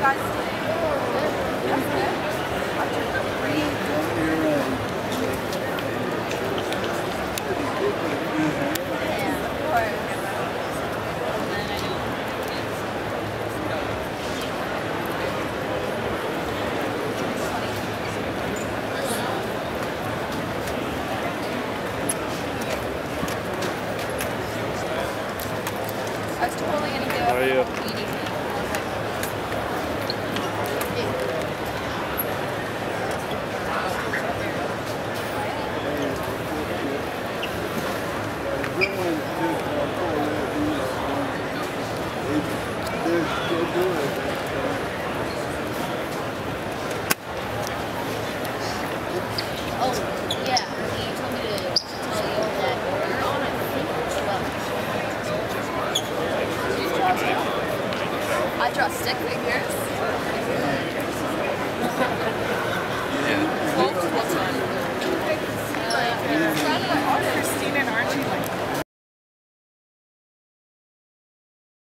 guys? I took three. Yeah, of was totally gonna go. How are you? I draw stick figures.